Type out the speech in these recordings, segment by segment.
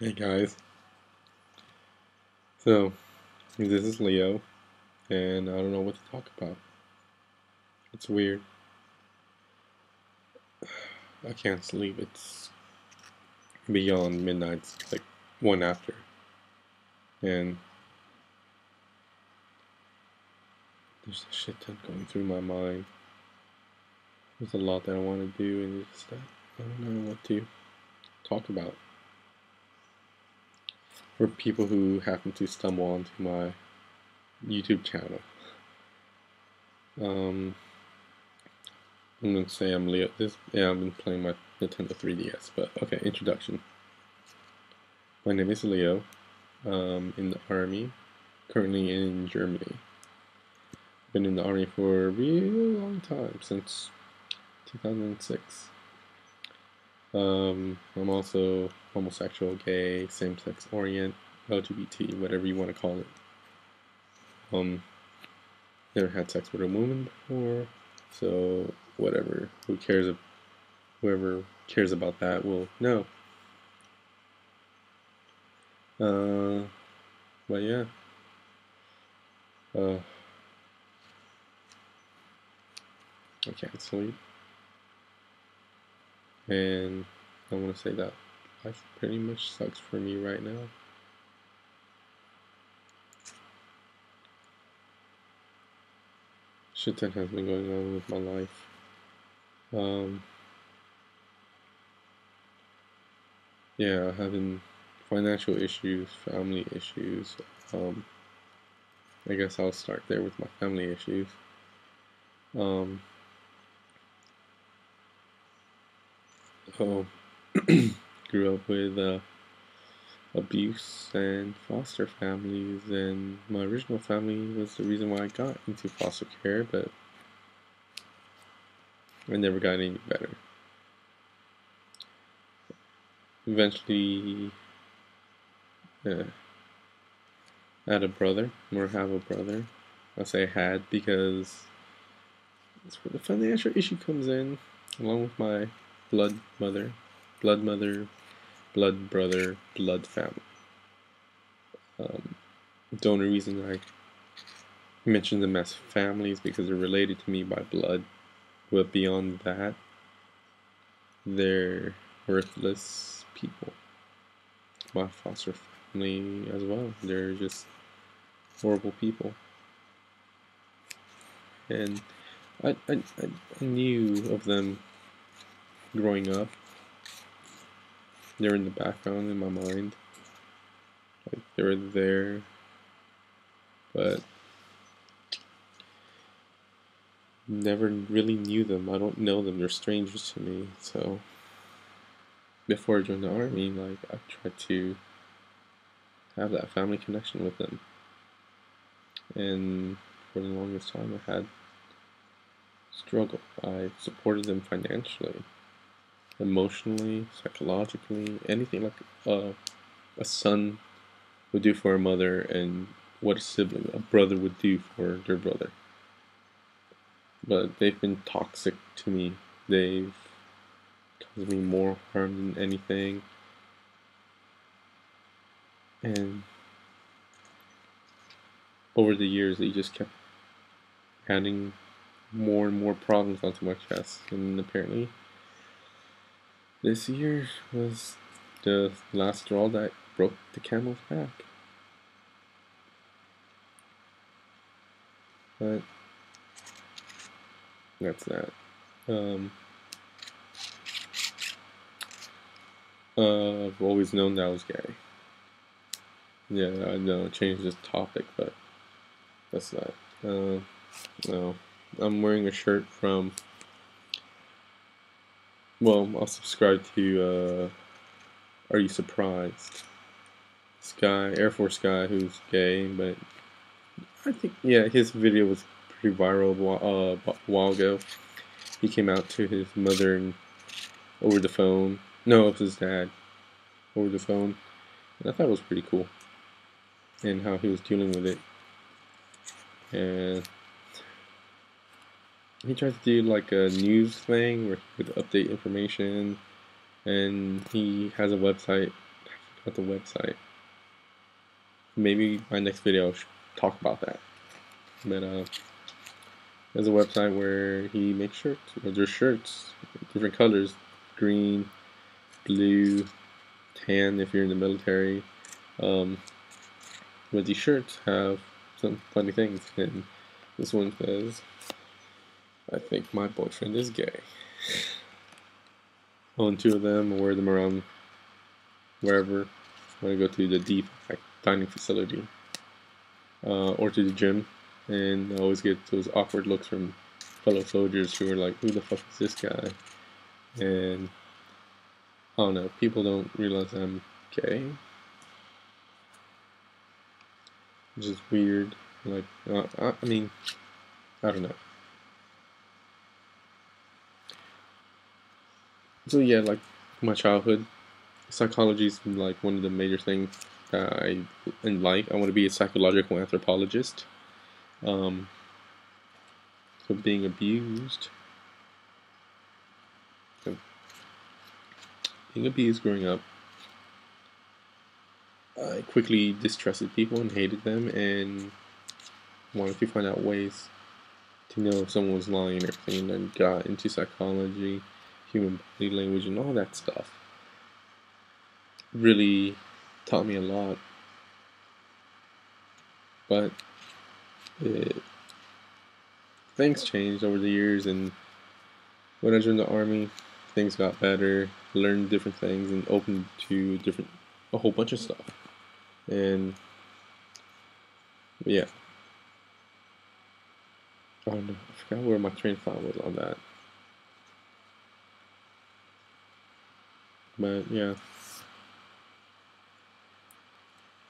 Hey guys. So, this is Leo, and I don't know what to talk about. It's weird. I can't sleep. It's beyond midnight. It's like one after. And there's a shit ton going through my mind. There's a lot that I want to do, and it's that I don't know what to talk about for people who happen to stumble onto my YouTube channel. Um, I'm gonna say I'm Leo. This yeah, I've been playing my Nintendo 3DS, but okay. Introduction. My name is Leo. Um, in the army, currently in Germany. Been in the army for a real long time since 2006. Um, I'm also homosexual, gay, same-sex orient, LGBT, whatever you want to call it. Um, never had sex with a woman before, so whatever. Who cares? If whoever cares about that will know. Uh, but yeah. Uh, I can't sleep. And I want to say that life pretty much sucks for me right now. Shit that has been going on with my life. Um, yeah, having financial issues, family issues. Um, I guess I'll start there with my family issues. Um, oh, grew up with uh, abuse and foster families, and my original family was the reason why I got into foster care, but I never got any better. Eventually, uh, I had a brother, or have a brother. I say had because that's where the financial issue comes in, along with my blood mother, blood mother, blood brother, blood family. Um, the only reason I mention them as families because they're related to me by blood, but beyond that, they're worthless people. My foster family as well. They're just horrible people. And I, I, I knew of them growing up. They're in the background in my mind. Like they were there. But never really knew them. I don't know them. They're strangers to me. So before I joined the army, like I tried to have that family connection with them. And for the longest time I had struggle. I supported them financially emotionally, psychologically, anything like uh, a son would do for a mother and what a sibling, a brother would do for their brother. But they've been toxic to me. They've caused me more harm than anything. And over the years, they just kept adding more and more problems onto my chest. And apparently, this year was the last straw that broke the camel's back. But that's that. Um, uh, I've always known that I was gay. Yeah, I know, I changed the topic, but that's that. Uh, no, I'm wearing a shirt from well, I'll subscribe to, uh, Are You Surprised? This guy, Air Force guy who's gay, but I think, yeah, his video was pretty viral uh, a while ago. He came out to his mother and over the phone. No, it was his dad over the phone. And I thought it was pretty cool. And how he was dealing with it. And he tried to do like a news thing where he would update information and he has a website at the website. Maybe my next video I'll talk about that. But uh, there's a website where he makes shirts. There's shirts, different colors, green, blue, tan if you're in the military. Um, but these shirts have some funny things, and this one says, "I think my boyfriend is gay." own two of them wear them around wherever. I go to the deep dining facility uh, or to the gym, and I always get those awkward looks from fellow soldiers who are like, "Who the fuck is this guy?" And I don't know. People don't realize I'm gay. Which is weird. Like, uh, I mean, I don't know. So yeah, like my childhood, psychology is like one of the major things that I in like. I want to be a psychological anthropologist. Um, so being abused, so being abused growing up, I quickly distrusted people and hated them and wanted to find out ways to know if someone was lying or everything, and then got into psychology human body language and all that stuff really taught me a lot. But it, things changed over the years, and when I joined the army, things got better. Learned different things and opened to different a whole bunch of stuff. And yeah, I don't know. I forgot where my train of thought was on that. But yeah,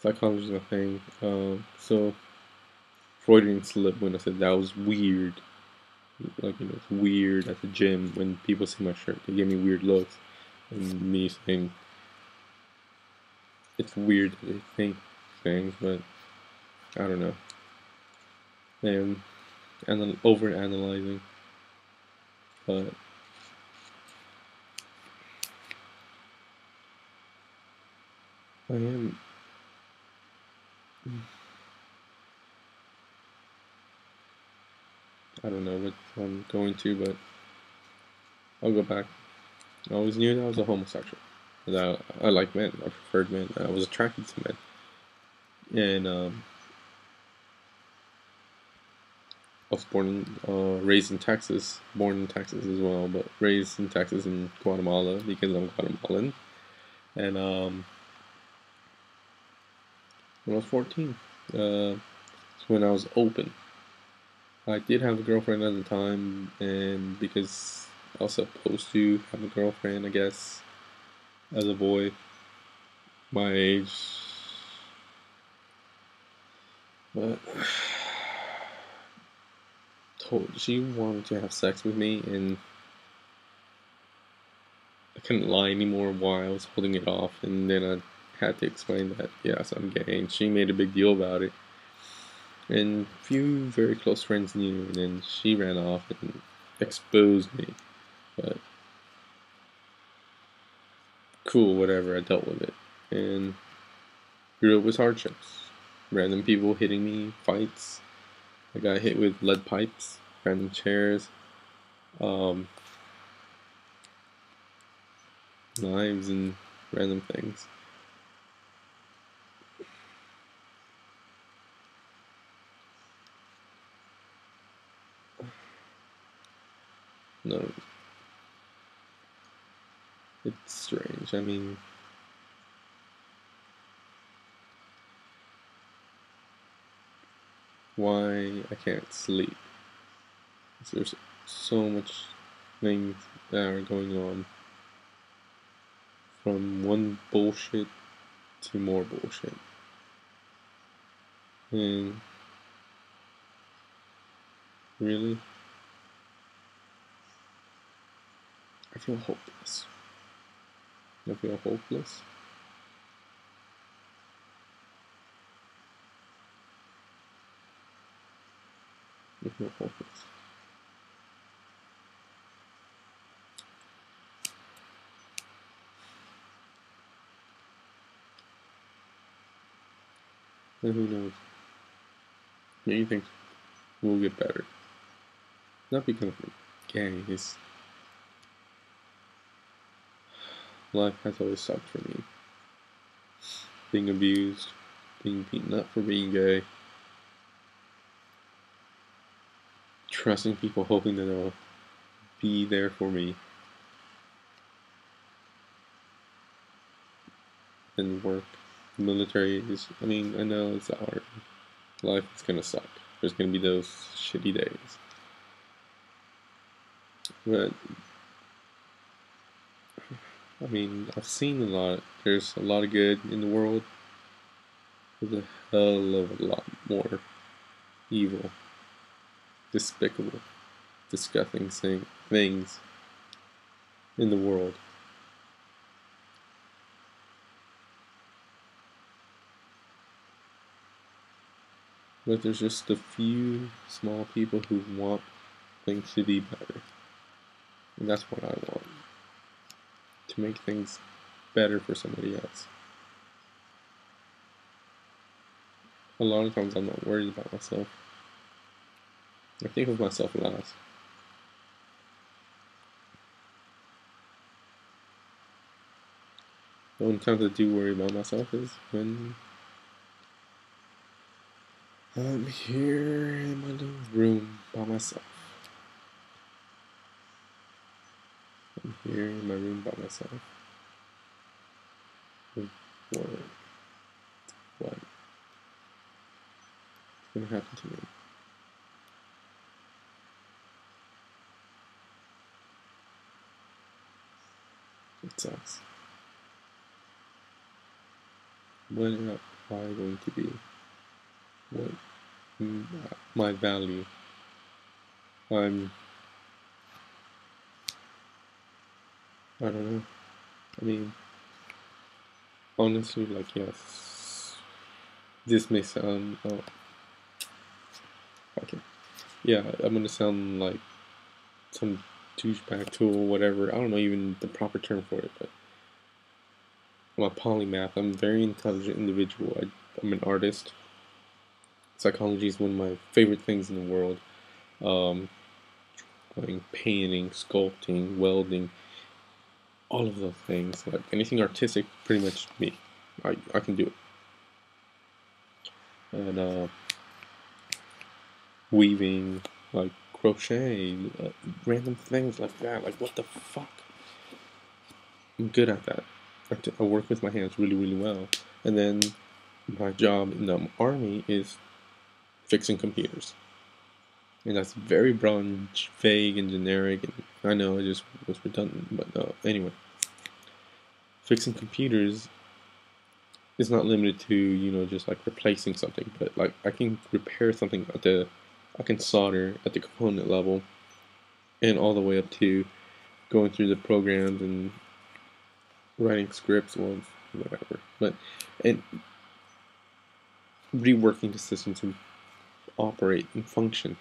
psychology is a thing. Um, so Freudian slip when I said that was weird. Like you know, it's weird at the gym when people see my shirt. They give me weird looks, and me saying it's weird that they think things, but I don't know. And and over analyzing, but I am. I don't know what I'm going to, but I'll go back. I always knew that I was a homosexual. That I, I like men. I preferred men. I was attracted to men. And um, I was born uh, raised in Texas, born in Texas as well, but raised in Texas and Guatemala because I'm Guatemalan. And um, when I was 14. Uh, when I was open. I did have a girlfriend at the time, and because I was supposed to have a girlfriend, I guess, as a boy, my age. But told she wanted to have sex with me, and I couldn't lie anymore why I was holding it off, and then I had to explain that, yes, I'm gay, and she made a big deal about it. And a few very close friends knew, and then she ran off and exposed me. But cool, whatever, I dealt with it. And grew up with hardships. Random people hitting me, fights. I got hit with lead pipes, random chairs, um, knives, and random things. No. It's strange. I mean, why I can't sleep. There's so much things that are going on from one bullshit to more bullshit. And really? I feel hopeless. I feel hopeless. I feel hopeless. And who knows? Many things will get better. Not because of it's life has always sucked for me. Being abused, being beaten up for being gay, trusting people, hoping that they'll be there for me. And work. Military is, I mean, I know it's hard. Life is gonna suck. There's gonna be those shitty days. But I mean, I've seen a lot. There's a lot of good in the world. There's a hell of a lot more evil, despicable, disgusting things in the world. But there's just a few small people who want things to be better. And that's what I want make things better for somebody else. A lot of times I'm not worried about myself. I think of myself last. The only times I do worry about myself is when I'm here in my little room by myself. I'm here in my room by myself. What? What? What's gonna happen to me? It sucks. What am I going to be? What mm, uh, my value? I'm I don't know. I mean, honestly, like, yes, this may sound, oh, okay, yeah, I'm gonna sound like some douchebag tool, whatever. I don't know even the proper term for it, but I'm a polymath. I'm a very intelligent individual. I, I'm an artist. Psychology is one of my favorite things in the world. Um, painting, sculpting, welding all of those things. Like anything artistic, pretty much me. I, I can do it. And uh, weaving, like crochet, uh, random things like that. Like what the fuck? I'm good at that. I, t- I work with my hands really, really well. And then my job in the army is fixing computers. And that's very broad, and vague, and generic. And I know it just was redundant, but uh, anyway, fixing computers is not limited to you know just like replacing something, but like I can repair something at the, I can solder at the component level, and all the way up to going through the programs and writing scripts or whatever. But and reworking the system to operate and function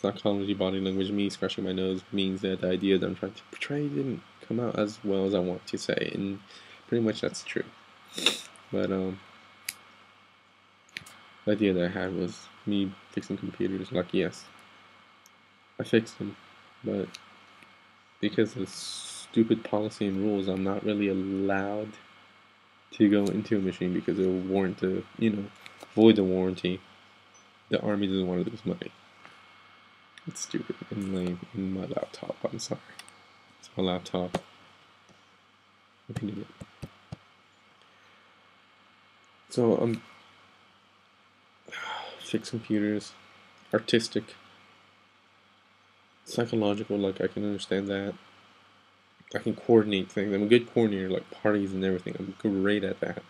psychology, body language, me scratching my nose means that the idea that I'm trying to portray didn't come out as well as I want to say, and pretty much that's true. But um, the idea that I had was me fixing computers. Like, yes, I fixed them, but because of stupid policy and rules, I'm not really allowed to go into a machine because it will warrant to, you know, void the warranty. The army doesn't want to lose money. It's stupid and lame in my laptop. I'm sorry. It's my laptop. I can do it. So I'm um, fix computers, artistic, psychological. Like I can understand that. I can coordinate things. I'm a good coordinator, like parties and everything. I'm great at that.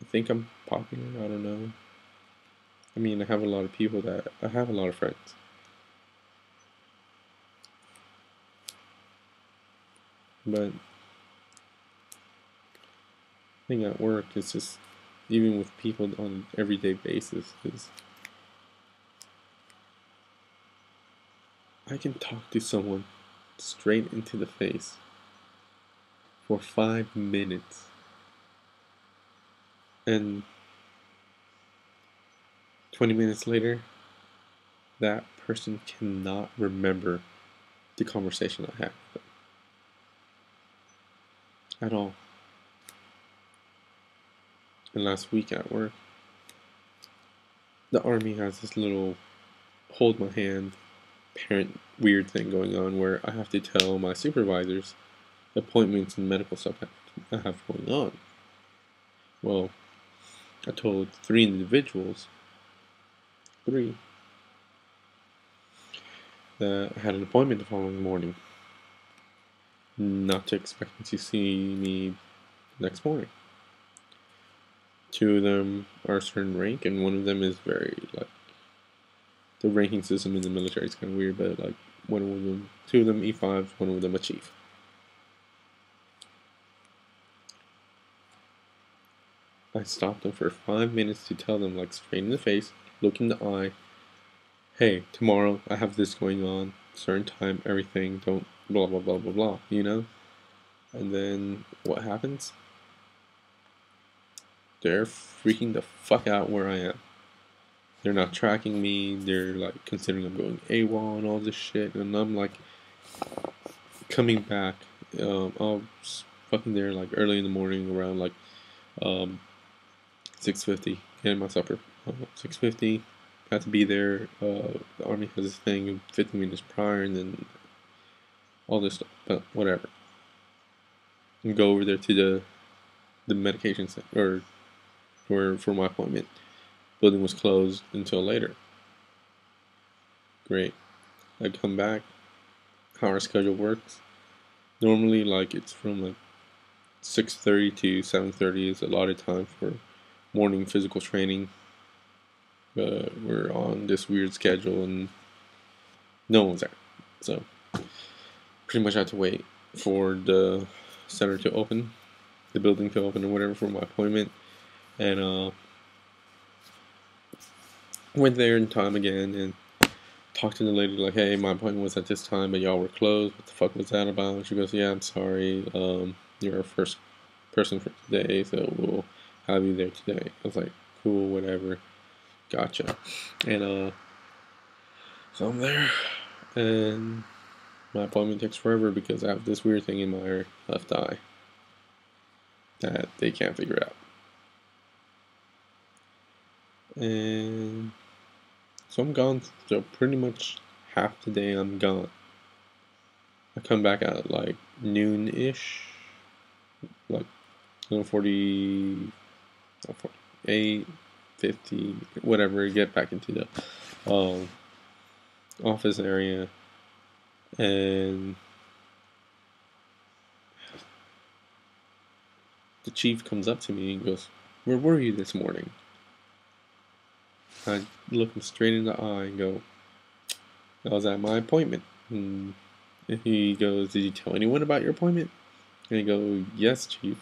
I think I'm popular. I don't know. I mean, I have a lot of people that I have a lot of friends. But I think at work it's just even with people on an everyday basis is I can talk to someone straight into the face for five minutes And 20 minutes later, that person cannot remember the conversation I had with them. At all. And last week at work, the army has this little hold my hand parent weird thing going on where I have to tell my supervisors appointments and medical stuff I have going on. Well, I told three individuals, three, that I had an appointment the following morning. Not to expect to see me next morning. Two of them are a certain rank, and one of them is very like the ranking system in the military is kind of weird, but like one of them, two of them E5, one of them a chief. I stopped them for five minutes to tell them, like straight in the face, look in the eye, hey, tomorrow I have this going on, certain time, everything, don't blah blah blah blah blah, you know? And then what happens? they're freaking the fuck out where I am. They're not tracking me. They're like considering I'm going AWOL and all this shit, and I'm like coming back. Um, I was fucking there like early in the morning around like um, 6:50, getting my supper. Uh, 6:50, Got to be there. Uh, the army has this thing 50 minutes prior, and then all this stuff. But whatever. And go over there to the the medication center or for, for my appointment. Building was closed until later. Great. I come back. How our schedule works. Normally, like it's from like 6:30 to 7:30 is a lot of time for morning physical training. But we're on this weird schedule and no one's there. So pretty much had to wait for the center to open, the building to open or whatever for my appointment and uh, went there in time again and talked to the lady like, "Hey, my appointment was at this time, but y'all were closed. What the fuck was that about?" She goes, "Yeah, I'm sorry. Um, you're our first person for today, so we'll have you there today." I was like, "Cool, whatever, gotcha." And uh, so I'm there, and my appointment takes forever because I have this weird thing in my left eye that they can't figure out. And so I'm gone. So pretty much half the day I'm gone. I come back at like noon ish, like 40, 48, 50, whatever. Get back into the um, office area, and the chief comes up to me and goes, "Where were you this morning?" I look him straight in the eye and go, I was at my appointment. And he goes, Did you tell anyone about your appointment? And I go, Yes, Chief.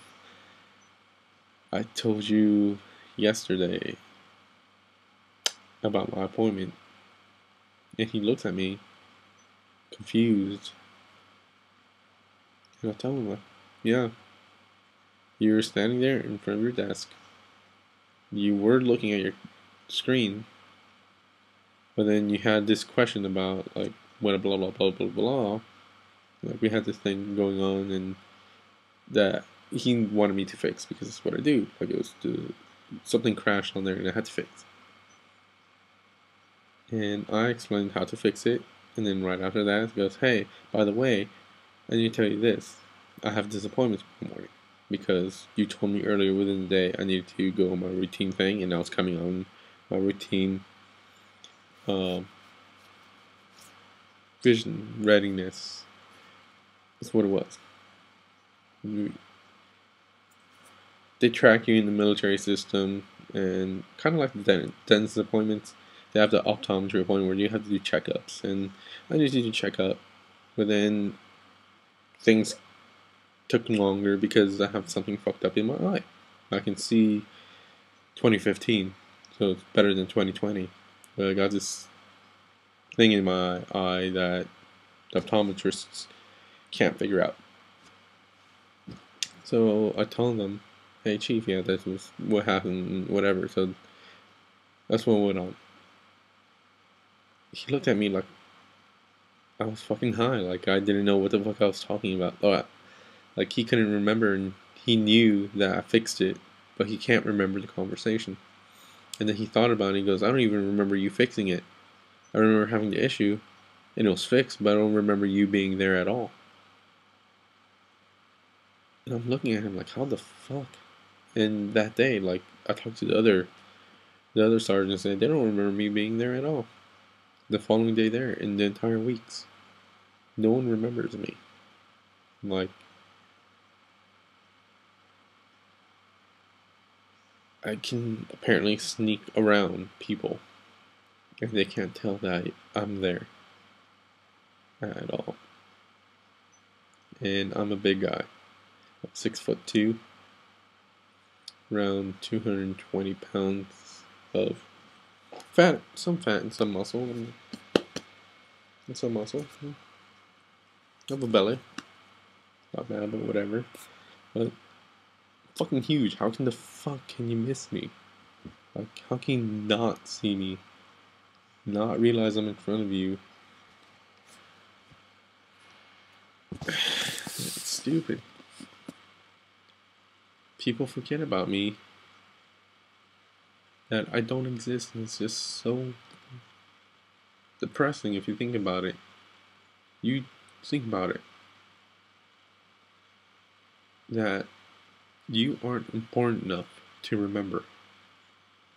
I told you yesterday about my appointment. And he looks at me, confused. And I tell him, Yeah, you were standing there in front of your desk. You were looking at your screen. But then you had this question about like what blah blah blah blah blah. Like we had this thing going on and that he wanted me to fix because it's what I do. Like it was to, something crashed on there and I had to fix. And I explained how to fix it, and then right after that, it goes, "Hey, by the way, I need to tell you this. I have disappointments in the morning because you told me earlier within the day I needed to go on my routine thing, and now it's coming on my routine uh, vision readiness is what it was. They track you in the military system, and kind of like the dentist appointments, they have the optometry appointment where you have to do checkups, and I just need to check up, but then things took longer because I have something fucked up in my eye. I can see 2015 so it's better than 2020. But I got this thing in my eye that optometrists can't figure out. So I told them, hey chief, yeah, this was what happened, whatever. So that's what went on. He looked at me like I was fucking high, like I didn't know what the fuck I was talking about. Like he couldn't remember, and he knew that I fixed it, but he can't remember the conversation. And then he thought about it. and He goes, I don't even remember you fixing it. I remember having the issue, and it was fixed, but I don't remember you being there at all. And I'm looking at him like, how the fuck? And that day, like, I talked to the other, the other sergeants, and they don't remember me being there at all. The following day, there in the entire weeks, no one remembers me. Like, I can apparently sneak around people, and they can't tell that I'm there at all. And I'm a big guy, I'm six foot two, around 220 pounds of fat, some fat and some muscle, and some muscle. I have a belly, not bad, but whatever. But fucking huge. How can the fuck can you miss me? Like, how can you not see me? Not realize I'm in front of you? It's stupid. People forget about me. That I don't exist, and it's just so depressing if you think about it. You think about it. That you aren't important enough to remember.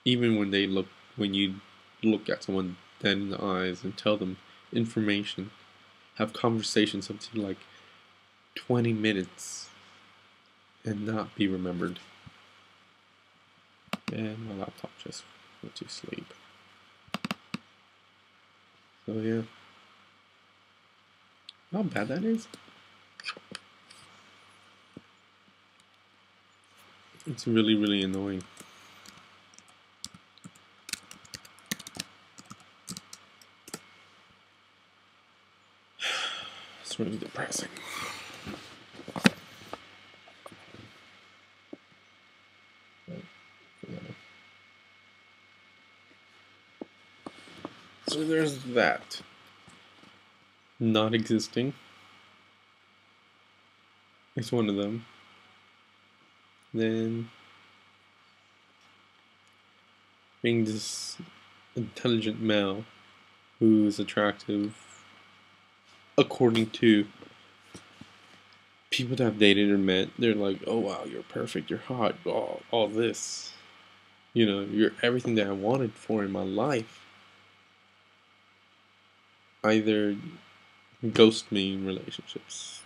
Even when they look, when you look at someone dead in the eyes and tell them information, have conversations up to like 20 minutes and not be remembered. And my laptop just went to sleep. So yeah. How bad that is? It's really, really annoying. It's really depressing. So there's that. Not existing It's one of them. Then being this intelligent male who's attractive according to people that I've dated or met, they're like, oh wow, you're perfect, you're hot, all, all this. You know, you're everything that I wanted for in my life. Either ghost me in relationships,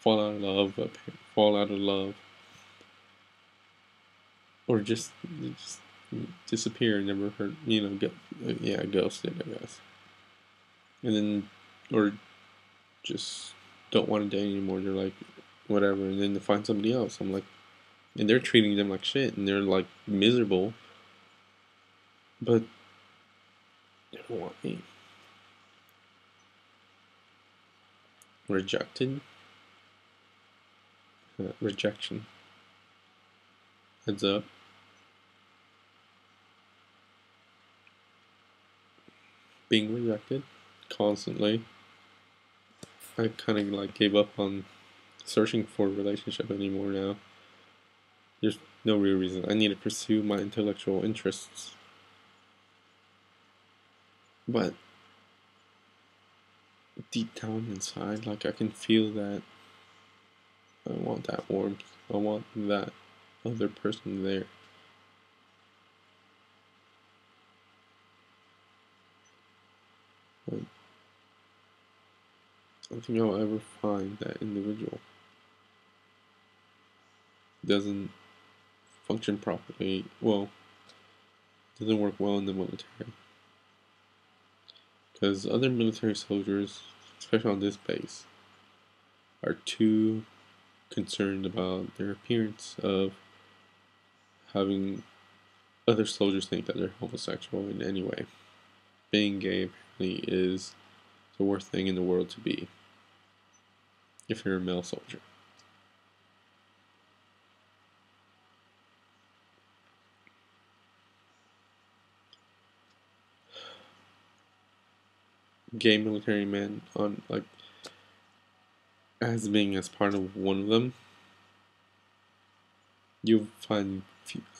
fall out of love, fall out of love, or just just disappear, and never heard, you know, go, yeah, ghosted, I guess. And then, or just don't want to date anymore. They're like, whatever, and then they find somebody else. I'm like, and they're treating them like shit, and they're like miserable, but they don't want me. Rejected. Uh, rejection. Heads up. being rejected constantly. I kind of like gave up on searching for a relationship anymore now. There's no real reason. I need to pursue my intellectual interests. But deep down inside, like I can feel that I want that warmth. I want that other person there. I don't think I'll ever find that individual. Doesn't function properly. Well, doesn't work well in the military. Because other military soldiers, especially on this base, are too concerned about their appearance of having other soldiers think that they're homosexual in any way. Being gay apparently is the worst thing in the world to be if you're a male soldier. Gay military men on like as being as part of one of them, you find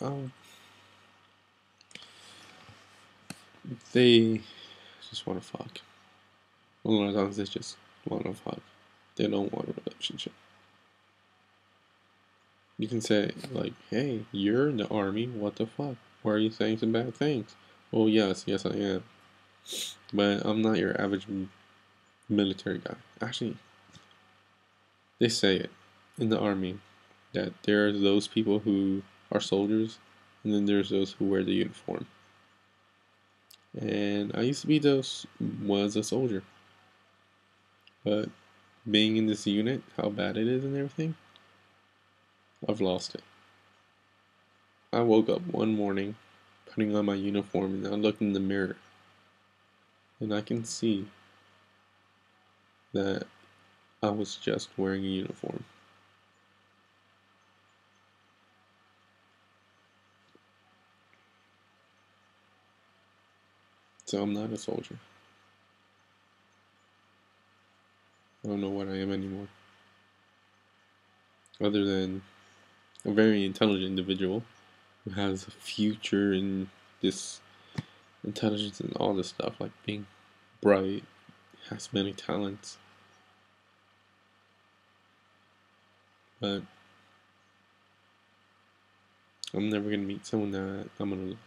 oh, they just want to fuck. A lot of times they just want to fuck. They don't want a relationship. You can say like, "Hey, you're in the army. What the fuck? Why are you saying some bad things?" Oh yes, yes I am. But I'm not your average military guy. Actually, they say it in the army that there are those people who are soldiers, and then there's those who wear the uniform. And I used to be those was a soldier, but being in this unit, how bad it is and everything, I've lost it. I woke up one morning, putting on my uniform, and I looked in the mirror, and I can see that I was just wearing a uniform. So I'm not a soldier. I don't know what I am anymore. Other than a very intelligent individual who has a future in this intelligence and all this stuff, like being bright, has many talents. But I'm never gonna meet someone that I'm gonna love.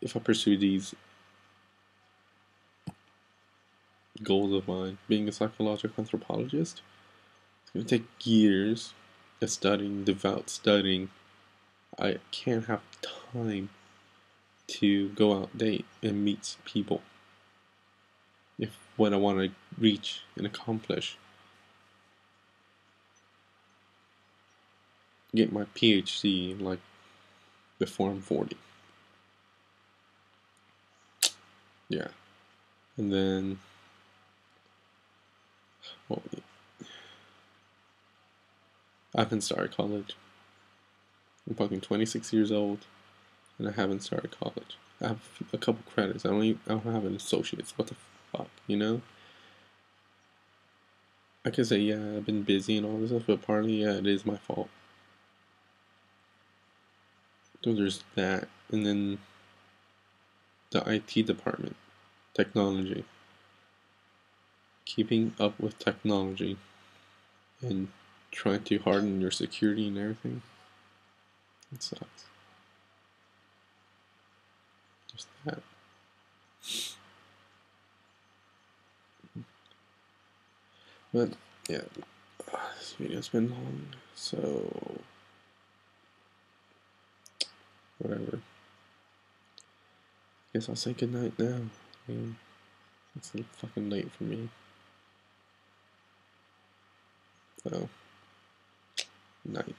If I pursue these goals of mine, being a psychological anthropologist, it's gonna take years of studying, devout studying. I can't have time to go out date and meet people. If what I want to reach and accomplish get my PhD like before I'm 40. Yeah. And then well, I haven't started college. I'm fucking 26 years old and I haven't started college. I have a couple credits. I don't even, I don't have an associate's. What the fuck, you know? I can say, yeah, I've been busy and all this stuff, but partly, yeah, it is my fault. So there's that, and then the IT department, technology, keeping up with technology, and trying to harden your security and everything. It sucks. Just that. But yeah, this video's been long, so whatever. Guess I'll say goodnight now. I mean, it's fucking late for me. So, night.